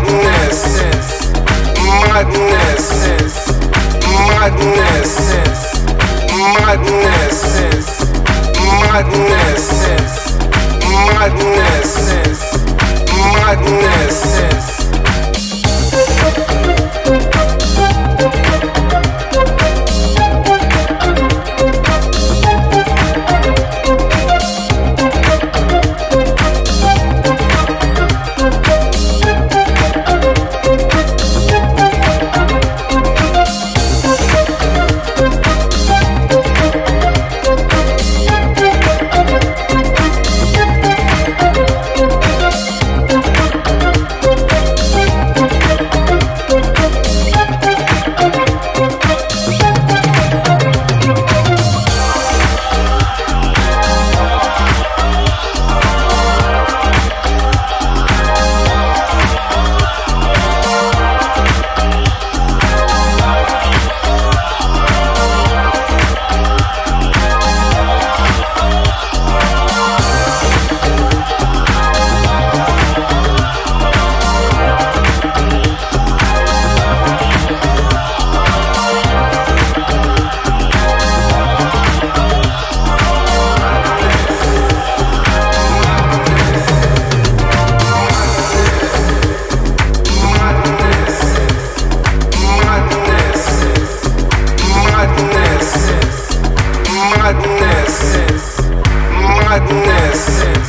madness, madness, madness, madness, madness, madness, madness. madness, madness.